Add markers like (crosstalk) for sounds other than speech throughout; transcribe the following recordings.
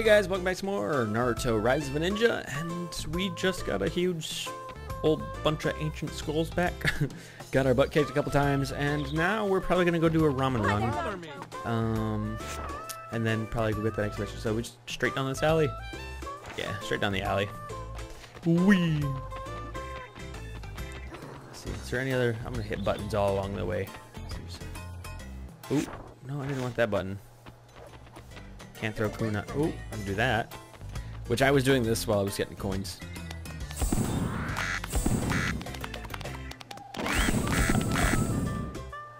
Hey guys, welcome back to more Naruto Rise of a Ninja, and we just got a huge old bunch of ancient scrolls back. (laughs) got our butt kicked a couple times, and now we're probably gonna go do a ramen run. Um, and then probably go get the next mission. So we just straight down this alley. Yeah, straight down the alley. Wee. see, is there any other? I'm gonna hit buttons all along the way. Ooh, no, I didn't want that button. Can't throw kunai. Oh, I can do that. Which I was doing this while I was getting coins.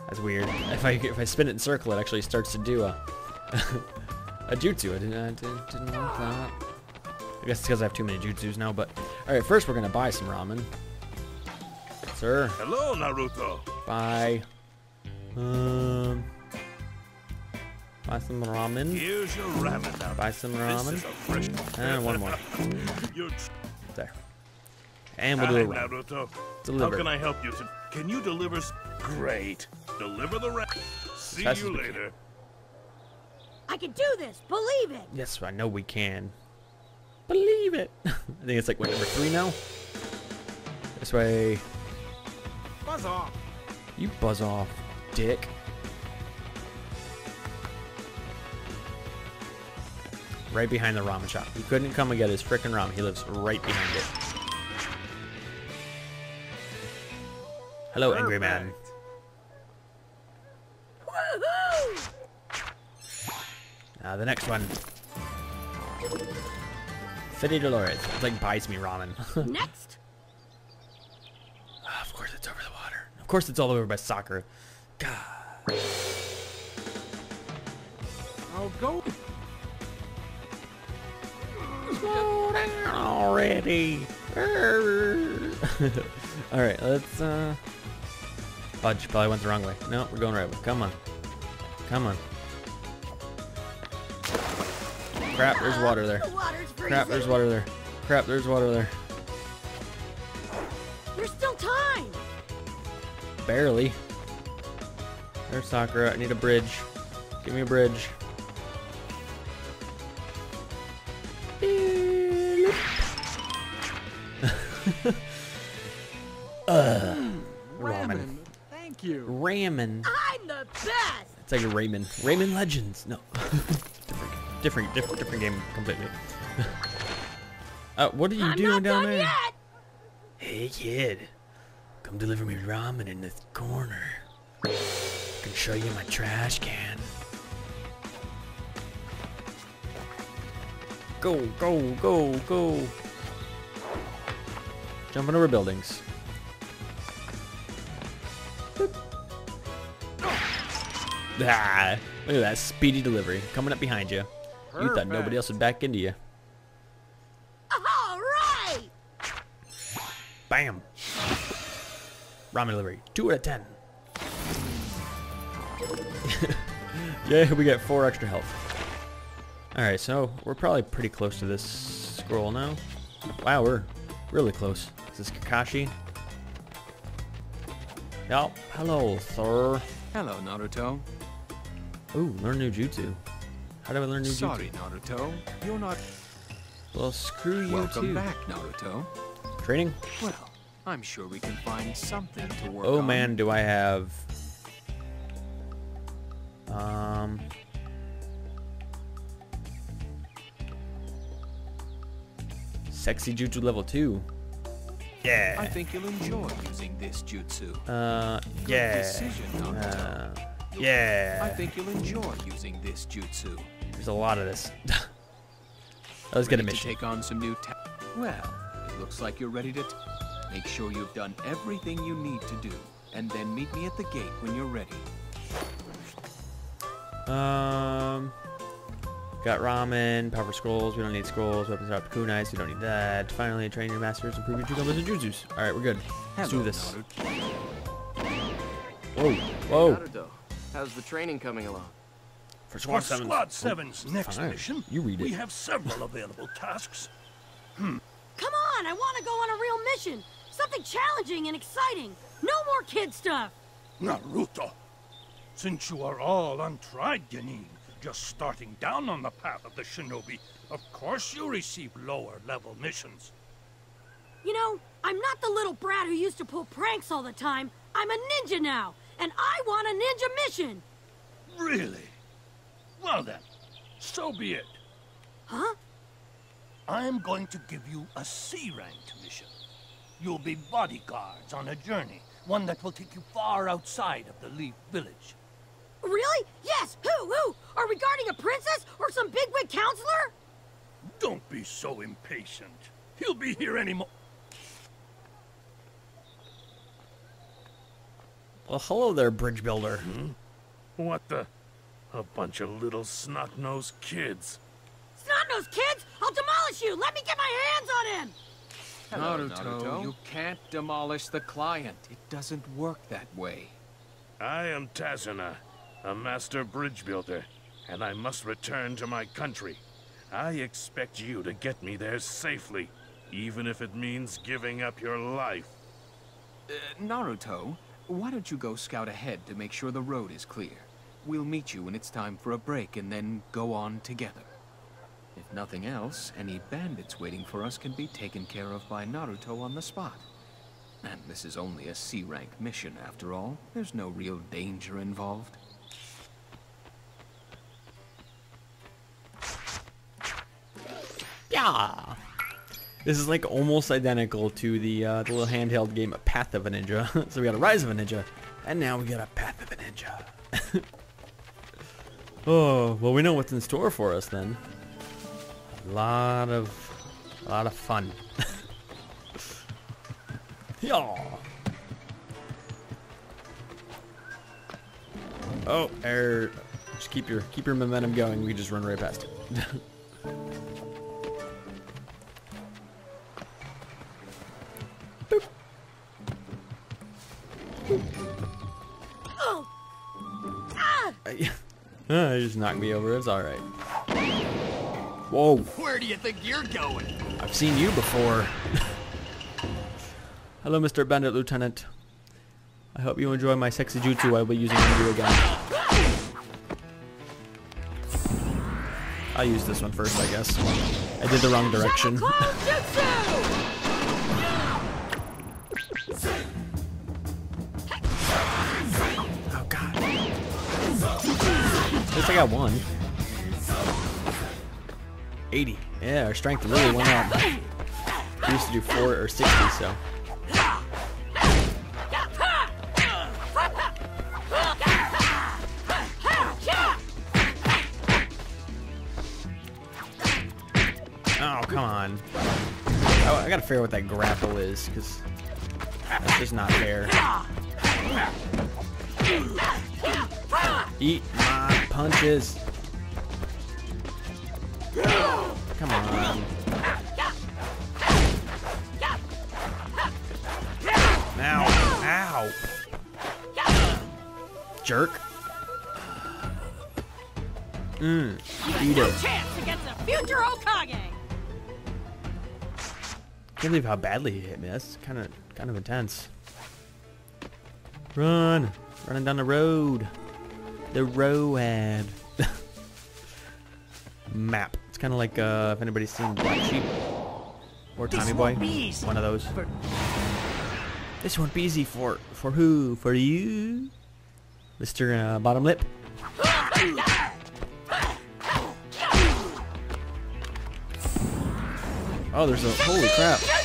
That's weird. If I if I spin it in circle, it actually starts to do a (laughs) a jutsu. I didn't, I didn't, didn't want that. I guess it's because I have too many jutsus now. But all right, first we're gonna buy some ramen. Sir. Hello, Naruto. Bye. Um. Buy some ramen. Here's your ramen now. Buy some ramen. is a fresh And one more. (laughs) There. And we'll do a Hi, ramen. Naruto. Deliver. How can I help you? To... Can you deliver? s- Great. Deliver the ramen. See Fast you later. I can do this. Believe it. Yes, I know we can. Believe it. (laughs) I think it's like what number three now. This way. Buzz off. You buzz off, dick. Right behind the ramen shop. He couldn't come and get his frickin' ramen. He lives right behind it. Hello, angry man. Woohoo! Uh, the next one. Fiddy Dolores. It's like buys me ramen. (laughs) Next. Ah, of course it's over the water. Of course it's all over by soccer. God. I'll go. Slow down already. (laughs) all right, let's uh. Fudge probably went the wrong way. No, we're going right way. Come on. Come on. Crap, there's water there. The. Crap, there's water there. Crap, there's water there. There's still time. Barely. There's Sakura. I need a bridge. Give me a bridge. Uh, (laughs) ramen. Thank you. Ramen. I'm the best. It's like a Rayman. Rayman Legends. No. different, (laughs) different, different, different game completely. (laughs) uh, what are you I'm doing down there? yet. Hey kid, come deliver me ramen in this corner. I can show you my trash can. Go, go, go, go. Jumping over buildings. Boop. Ah, look at that speedy delivery coming up behind you. You thought nobody else would back into you. All right. Bam! Ramen delivery. Two out of ten. (laughs) yeah, we got four extra health. Alright, so we're probably pretty close to this scroll now. Wow, we're really close. Is this Kakashi? Yep. Hello, sir. Hello, Naruto. Ooh, learn new jutsu. How do I learn new Sorry, Naruto. You're not. jutsu? Well, screw you Welcome too. back, Naruto. Training? Well, I'm sure we can find something to work Oh on. man, do I have um Sexy Jutsu level 2. Yeah. I think you'll enjoy using this jutsu. Uh Good yeah. decision, Uh, yeah. I think you'll enjoy using this jutsu. There's a lot of this. Let's get a Ready to mission. take on some new ta- Well, it looks like you're ready to. T- Make sure you've done everything you need to do, and then meet me at the gate when you're ready. Um Got ramen, power scrolls, we don't need scrolls, weapons up kunais, we don't need that. Finally, train your masters, improve your judo and jutsus. Alright, we're good. Let's do this. Naruto. Whoa, whoa. Naruto, how's the training coming along? For For squad seven. Squad 7's next fine. mission, You read it. we have several available tasks. Hmm. Come on. I want to go on a real mission. Something challenging and exciting. No more kid stuff. Naruto, since you are all untried, Genin, Just starting down on the path of the shinobi, of course you receive lower level missions. You know, I'm not the little brat who used to pull pranks all the time. I'm a ninja now, and I want a ninja mission. Really? Well then, so be it. Huh? I'm going to give you a C-ranked mission. You'll be bodyguards on a journey, one that will take you far outside of the Leaf Village. Really? Yes. Who? Who? Are we guarding a princess or some bigwig counselor? Don't be so impatient. He'll be here any mo- Well, hello there, bridge builder. Hmm? What the? A bunch of little snot-nosed kids. Snot-nosed kids! I'll demolish you! Let me get my hands on him! Naruto, Naruto. you can't demolish the client. It doesn't work that way. I am Tazuna, a master bridge builder, and I must return to my country. I expect you to get me there safely, even if it means giving up your life. Uh, Naruto, why don't you go scout ahead to make sure the road is clear? We'll meet you when it's time for a break and then go on together. If nothing else, any bandits waiting for us can be taken care of by Naruto on the spot. And this is only a C-rank mission after all. There's no real danger involved. Yeah. This is like almost identical to the, uh, the little handheld game a Path of a Ninja. (laughs) so we got a Rise of a Ninja, and now we got a Path of a Ninja. (laughs) oh, well we know what's in store for us then. A lot of, a lot of fun. (laughs) yeah. Oh, er, just keep your keep your momentum going. We just run right past it. You (laughs) uh, just knocked me over. It's all right. Whoa! Where do you think you're going? I've seen you before. (laughs) Hello, Mr. Bandit Lieutenant. I hope you enjoy my sexy jutsu I'll be using on you again. I'll use this one first, I guess. I did the wrong direction. (laughs) least I got one. 80. Yeah, our strength really went up. We used to do 4 or 60, so. Oh, come on. I, I gotta figure out what that grapple is, because that's just not fair. Eat my punches. Come on. Ow. Ow. Jerk. Mmm. Eat No it. chance against the future Hokage! Can't believe how badly he hit me. That's kind of kind of intense. Run, running down the road. The road. (laughs) Map. It's kind of like uh, if anybody's seen Black Sheep or Tommy Boy. One of those. This won't be easy for for who? For you, Mr. Uh, Bottom Lip. Oh, there's a holy crap.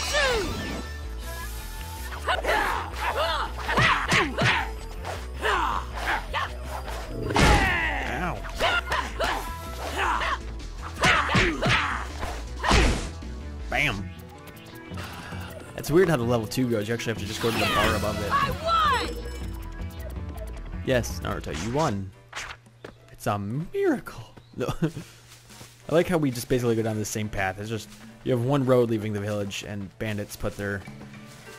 It's weird how the level 2 goes. You actually have to just go to the bar above it. I won! Yes, Naruto, you won. It's a miracle. No. (laughs) I like how we just basically go down the same path. It's just, you have one road leaving the village, and bandits put their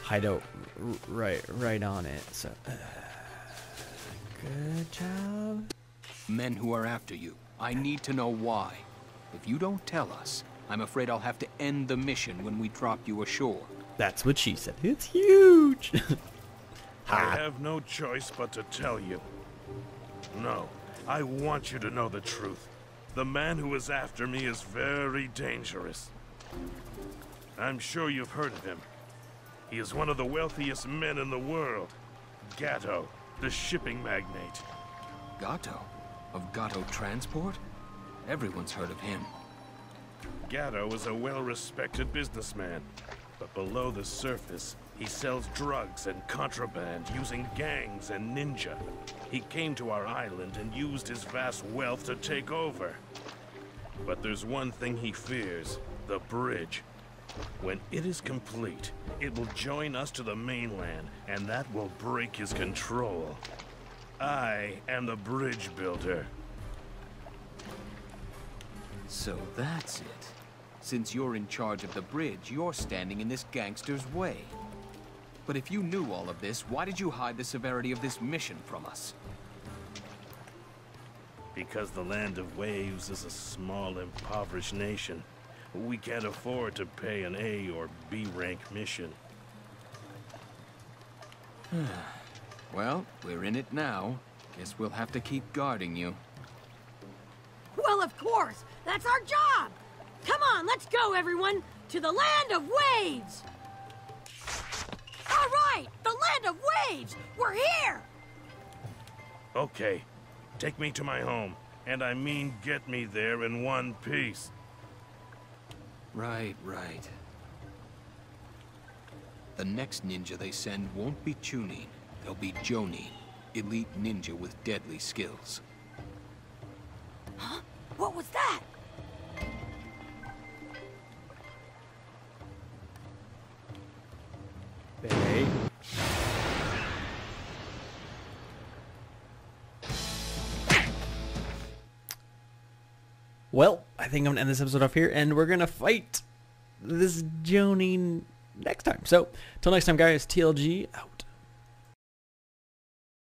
hideout right right on it. So, uh, good job. Men who are after you, I need to know why. If you don't tell us, I'm afraid I'll have to end the mission when we drop you ashore. That's what she said. It's huge. (laughs) I have no choice but to tell you. No, I want you to know the truth. The man who is after me is very dangerous. I'm sure you've heard of him. He is one of the wealthiest men in the world. Gato, the shipping magnate. Gato? Of Gato Transport? Everyone's heard of him. Gato is a well-respected businessman, but below the surface, he sells drugs and contraband using gangs and ninja. He came to our island and used his vast wealth to take over. But there's one thing he fears, the bridge. When it is complete, it will join us to the mainland, and that will break his control. I am the bridge builder. So that's it. Since you're in charge of the bridge, you're standing in this gangster's way. But if you knew all of this, why did you hide the severity of this mission from us? Because the Land of Waves is a small, impoverished nation. We can't afford to pay an A or B rank mission. (sighs) Well, we're in it now. Guess we'll have to keep guarding you. Well, of course. That's our job. Come on, let's go, everyone, to the land of waves. All right, the land of waves. We're here. Okay, take me to my home. And I mean get me there in one piece. Right, right. The next ninja they send won't be Chunin. They'll be Jonin, elite ninja with deadly skills. Huh? What was that? I think I'm gonna end this episode off here, and we're gonna fight this Jonin next time. So, till next time, guys. TLG out.